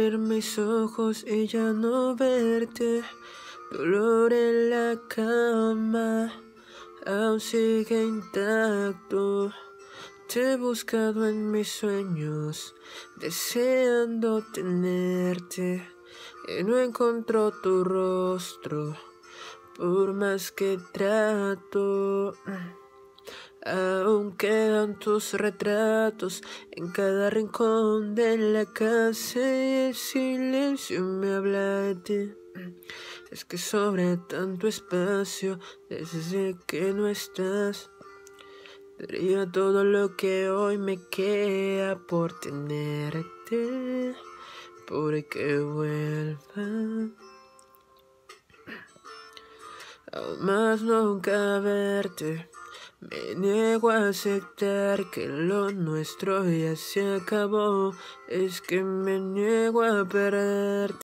Ver mis ojos y ya no verte, dolor en la cama, aún sigue intacto. Te he buscado en mis sueños, deseando tenerte, y no encuentro tu rostro, por más que trato. Aún quedan tus retratos en cada rincón de la casa y el silencio me habla de ti. Es que sobre tanto espacio desde que no estás. Daría todo lo que hoy me queda por tenerte, por que vuelva. Aún más nunca verte. Me niego a aceptar que lo nuestro ya se acabó. Es que me niego a perderte.